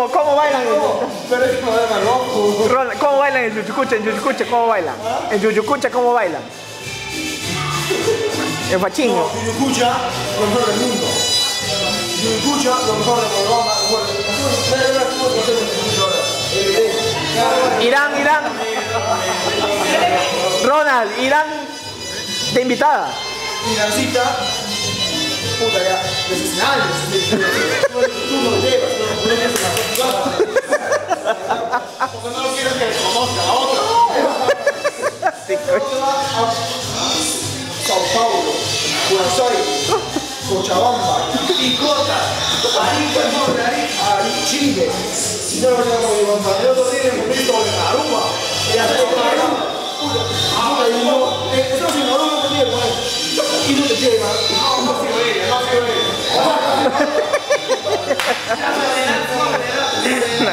¿Cómo, cómo bailan? Pero es loco. Ronald, ¿Cómo bailan en Chuchucucha? En Chuchucucha, ¿cómo bailan? En Chuchucucha, ¿cómo bailan? En Fachingo. Yucucha, lo mejor del mundo. Yucucha, lo mejor de Colombia. Irán, Irán. Ronald, Irán de invitada. Financita, puta ya, profesionales. Tú no llevas, la Porque no lo quieres que le conozca a otra. Sao Paulo, Cochabamba, Picota, Arica, Ari, Chile. Si no lo un él. Y abrió